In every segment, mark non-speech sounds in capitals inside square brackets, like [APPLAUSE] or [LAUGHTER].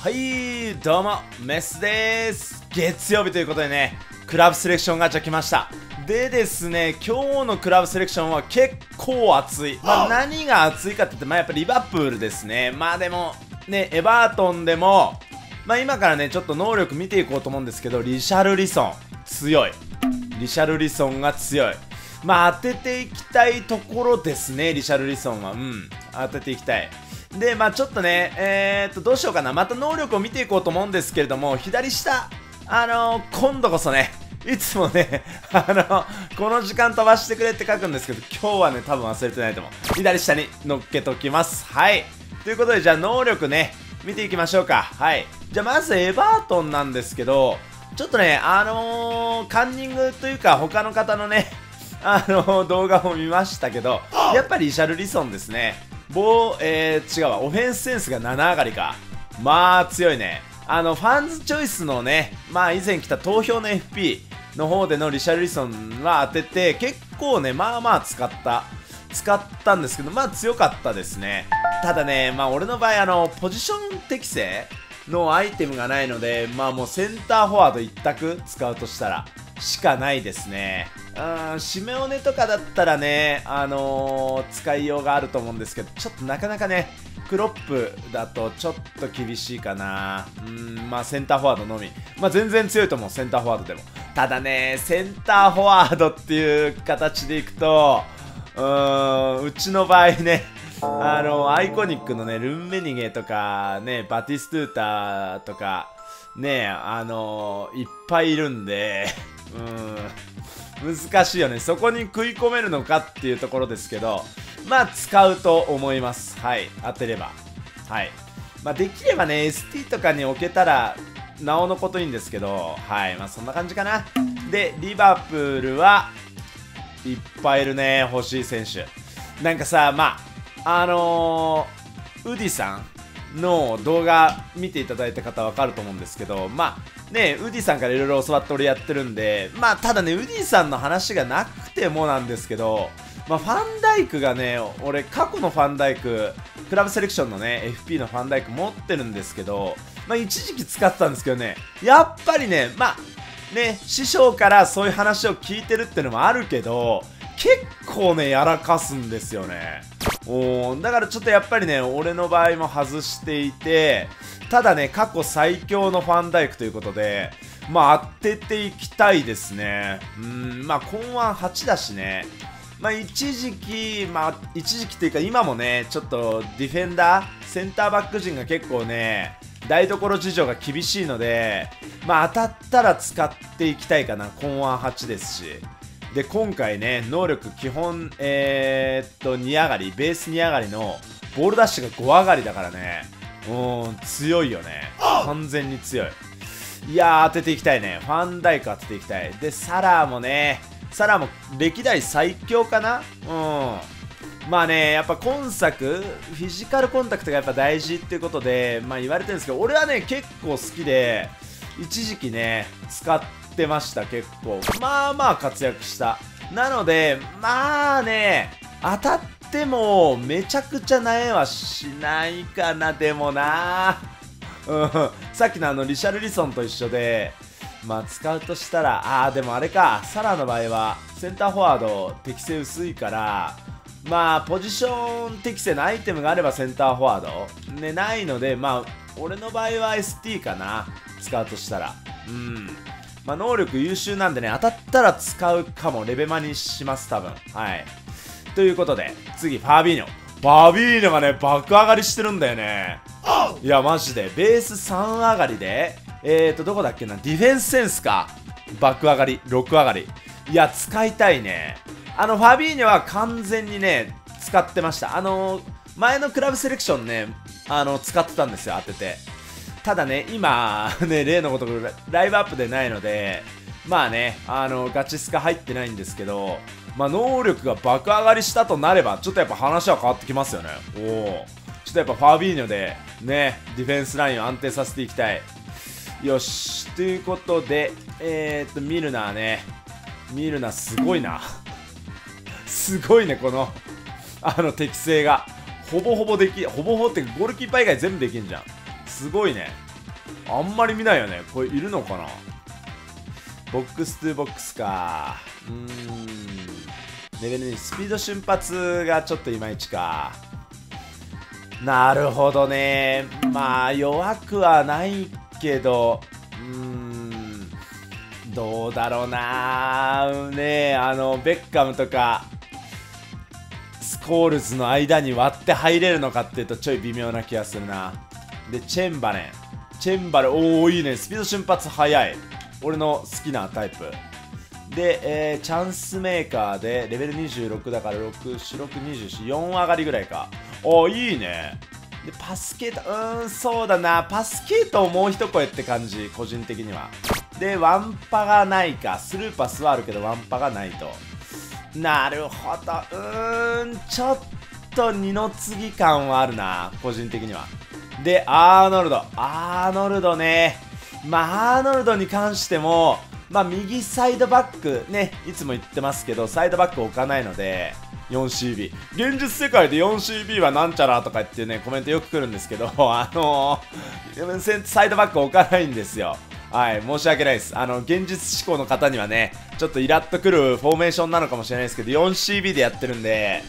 はいどうもメスです。月曜日ということでねクラブセレクションガチャ来ました。でですね今日のクラブセレクションは結構熱い、まあ、何が熱いかって言ってまあやっぱリバプールですね。まあでもねエバートンでもまあ今からねちょっと能力見ていこうと思うんですけどリシャルリソン強い。リシャルリソンが強い。まあ当てていきたいところですねリシャルリソンは。うん当てていきたいで、まあちょっとね、えー、っと、どうしようかな。また能力を見ていこうと思うんですけれども、左下、あのー、今度こそね、いつもね、[LAUGHS] あの、この時間飛ばしてくれって書くんですけど、今日はね、多分忘れてないと思う。左下に乗っけときます。はい。ということで、じゃあ能力ね、見ていきましょうか。はい。じゃあまずエバートンなんですけど、ちょっとね、あのー、カンニングというか、他の方のね、あのー、動画を見ましたけど、やっぱりリシャル・リソンですね。ボー、えー、違うわ、オフェンスセンスが7上がりか。まあ、強いね。あの、ファンズチョイスのね、まあ、以前来た投票の FP の方でのリシャルリソンは当てて、結構ね、まあまあ使った。使ったんですけど、まあ強かったですね。ただね、まあ俺の場合、あの、ポジション適正のアイテムがないので、まあもうセンターフォワード一択使うとしたら、しかないですね。うん、シメオネとかだったらね、あのー、使いようがあると思うんですけど、ちょっとなかなかね、クロップだとちょっと厳しいかな。うん、まあセンターフォワードのみ。まあ全然強いと思う、センターフォワードでも。ただね、センターフォワードっていう形でいくと、うーん、うちの場合ね、あの、アイコニックのね、ルンメニゲとか、ね、バティストゥータとか、ね、あのいっぱいいるんで、うん、難しいよね。そこに食い込めるのかっていうところですけど、まあ、使うと思います。はい、当てれば。はい。まあ、できればね、ST とかに置けたら、なおのこといいんですけど、はい、まあ、そんな感じかな。で、リバプールはいっぱいいるね、欲しい選手。なんかさ、まあ、あのー、ウディさんの動画見ていただいた方わかると思うんですけど、まあね、ウディさんからいろいろ教わって俺やってるんで、まあただね、ウディさんの話がなくてもなんですけど、まあファンダイクがね、俺過去のファンダイク、クラブセレクションのね、FP のファンダイク持ってるんですけど、まあ一時期使ってたんですけどね、やっぱりね、まあね、師匠からそういう話を聞いてるってのもあるけど、結構ね、やらかすんですよね。おだからちょっとやっぱりね、俺の場合も外していて、ただね、過去最強のファンダイクということで、まあ当てていきたいですね。うん、まあ今腕8だしね。まあ一時期、まあ一時期っていうか今もね、ちょっとディフェンダー、センターバック陣が結構ね、台所事情が厳しいので、まあ当たったら使っていきたいかな。今腕8ですし。で今回ね能力基本えー、っと2上がりベース2上がりのボールダッシュが5上がりだからね。うん強いよね。完全に強い。いやー当てていきたいね。ファンダイク当てていきたい。でサラーもねサラーも歴代最強かな。うん。まあねやっぱ今作フィジカルコンタクトがやっぱ大事っていうことでまあ言われてるんですけど俺はね結構好きで一時期ね使ってってました結構。まあまあ活躍した。なのでまあね当たってもめちゃくちゃなえはしないかなでもな。うん。さっきのあのリシャルリソンと一緒でまあ使うとしたらああでもあれか。サラの場合はセンターフォワード適性薄いからまあポジション適正のアイテムがあればセンターフォワード。ねないのでまあ俺の場合は ST かな。使うとしたら。うん。まあ、能力優秀なんでね、当たったら使うかも、レベマにします、多分。はい。ということで、次、ファービーニョ。ファービーニョがね、爆上がりしてるんだよね。いや、マジで。ベース3上がりで、えーと、どこだっけな、ディフェンスセンスか。爆上がり、6上がり。いや、使いたいね。あの、ファービーニョは完全にね、使ってました。あの前のクラブセレクションね、あの、使ってたんですよ、当てて。ただね、今、[LAUGHS] ね、例のごとくライブアップでないので、まあね、あの、ガチスカ入ってないんですけど、まあ、能力が爆上がりしたとなれば、ちょっとやっぱ話は変わってきますよね。おお。ちょっとやっぱファービーニョで、ね、ディフェンスラインを安定させていきたい。よし。ということで、えー、っと、ミルナーね。ミルナーすごいな。[LAUGHS] すごいね、このあの、適性が。ほぼほぼでき、ほぼほぼってゴールキーパー以外全部できんじゃん。すごいね。あんまり見ないよね。これいるのかな？ボックス2ボックスか。うーん。レベル2スピード瞬発がちょっといまいちか。なるほどね。まあ弱くはないけど。うーん。どうだろうな。ねあのベッカムとかスコールズの間に割って入れるのかっていうとちょい微妙な気がするな。でチェンバレンチェンバレンおおいいねスピード瞬発速い俺の好きなタイプで、えー、チャンスメーカーでレベル26だから6、4、6、24、4上がりぐらいか。おいいね。で、パスケート、うーん、そうだな。パスケートをもう一声って感じ、個人的には。で、ワンパがないか。スルーパスはあるけど、ワンパがないと。なるほど。うーん、ちょっと二の次感はあるな。個人的には。で、アーノルド。アーノルドね。まあ、アーノルドに関しても、まあ、右サイドバック、ね、いつも言ってますけど、サイドバック置かないので、4CB。現実世界で 4CB はなんちゃらとか言ってね、コメントよく来るんですけど、[LAUGHS] あのー、サイドバック置かないんですよ。はい、申し訳ないです。あの、現実志向の方にはね、ちょっとイラッとくるフォーメーションなのかもしれないですけど、4CB でやってるんで、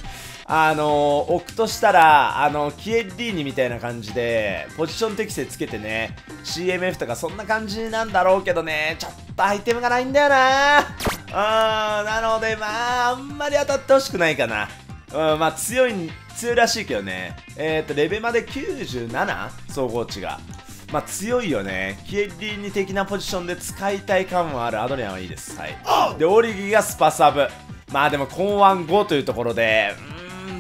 あのー、置くとしたら、あの、キエリーニみたいな感じで、ポジション適正つけてね、CMF とかそんな感じなんだろうけどね、ちょっとアイテムがないんだよなうん、なので、まあ、あんまり当たってほしくないかな。うん、まあ、強い、強いらしいけどね。えっ、ー、と、レベまで 97? 総合値が。まあ、強いよね。キエリーニ的なポジションで使いたい感はあるアドリアンはいいです。はい。で、オリギがスパサブ。まあでも、公安5というところで、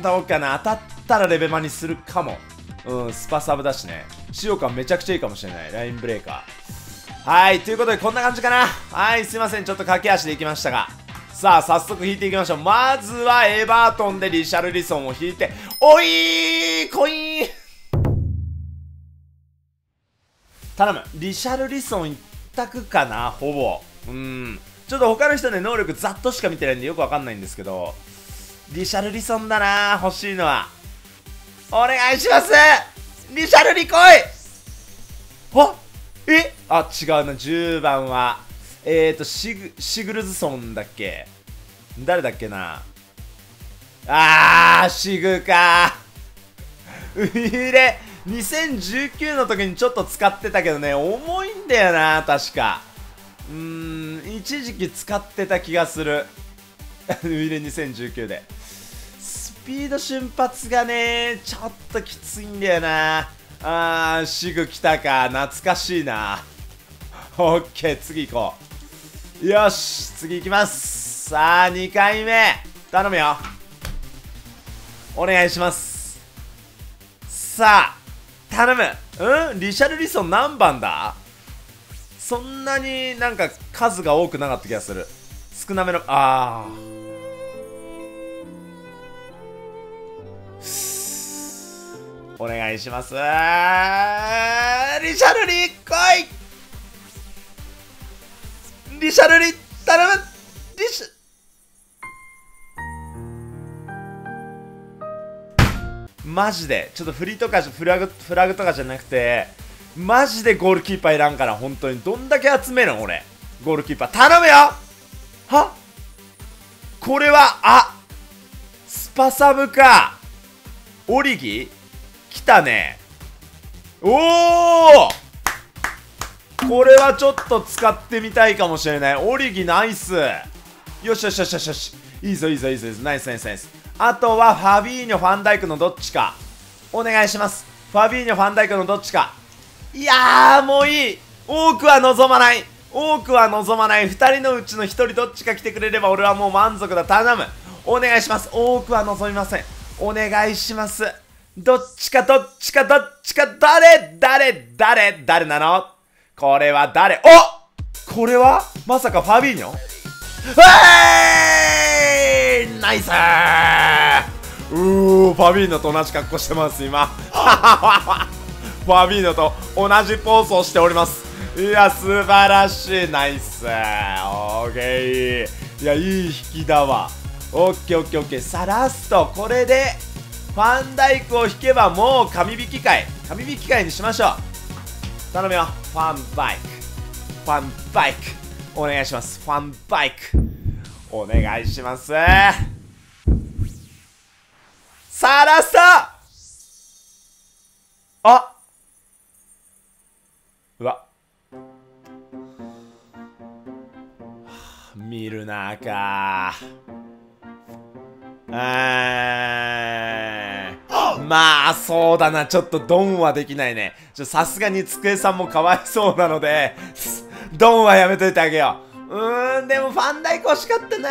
どうかな当たったらレベマにするかも。うんスパサブだしね。使用感めちゃくちゃいいかもしれない。ラインブレーカー。はいということでこんな感じかな。はいすいません。ちょっと駆け足でいきましたが。さあ早速引いていきましょう。まずはエバートンでリシャルリソンを引いておいコイン頼む。リシャルリソン一択かなほぼ。うん。ちょっと他の人ね能力ざっとしか見てないんでよくわかんないんですけど。リシャルリソンだな欲しいのは。お願いします。リシャルリ来いあえあ違うな10番は。えーとシグシグルズソンだっけ。誰だっけな。あーシグか。ウイレ2019の時にちょっと使ってたけどね重いんだよな確か。うーん一時期使ってた気がする。ウイレ2019で。ピード瞬発がねちょっときついんだよな。あーシグ来たか。懐かしいな。オッケー次行こう。よし次行きます。さあ2回目。頼むよ。お願いします。さあ頼む。うん？リシャルリソン何番だ？そんなになんか数が多くなかった気がする。少なめのああお願いします。リシャルリ来い！リシャルリ頼む！リシマジでちょっと振りとかフラグフラグとかじゃなくてマジでゴールキーパーいらんから本当にどんだけ集めるの俺。ゴールキーパー。頼むよ！は？これはあスパサブか？オリギ？来たね。おおこれはちょっと使ってみたいかもしれない。オリギナイス。よしよしよしよしよし。いいぞいいぞいいぞいいぞ。ナイスナイスナイス。あとはファビーニョファンダイクのどっちか。お願いします。ファビーニョファンダイクのどっちか。いやーもういい。多くは望まない。多くは望まない。2人のうちの1人どっちか来てくれれば俺はもう満足だ。頼む。お願いします。多くは望みません。お願いします。どっちかどっちかどっちか誰誰誰誰なの？これは誰？お！これは？まさかファビーニョ？えーナイス！うーファビーニョと同じ格好してます今。[LAUGHS] ファビーニョと同じポーズをしております。いや素晴らしい。ナイス。オーケー。いやいい引きだわ。オッケーオッケーオッケー。さあラスト。これでファンダイクを引けばもう神引き会。神引き会にしましょう。頼むよ。ファンバイク。ファンバイク。お願いします。ファンバイク。お願いします。さらさあ！うわ。見るなーか。えー。まあそうだな。ちょっとドンはできないね。ちょさすがに机さんもかわいそうなので [LAUGHS] ドンはやめといてあげよう。うーんでもファンダイク欲しかったな。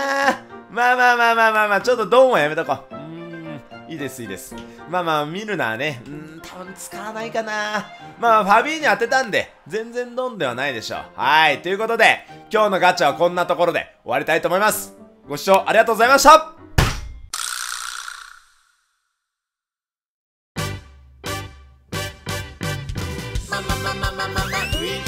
まあまあまあまあまあまあちょっとドンはやめとこう。うーんいいですいいです。まあまあ見るなね。うーん多分使わないかな。まあファビーに当てたんで全然ドンではないでしょう。はいということで今日のガチャはこんなところで終わりたいと思います。ご視聴ありがとうございました。sweet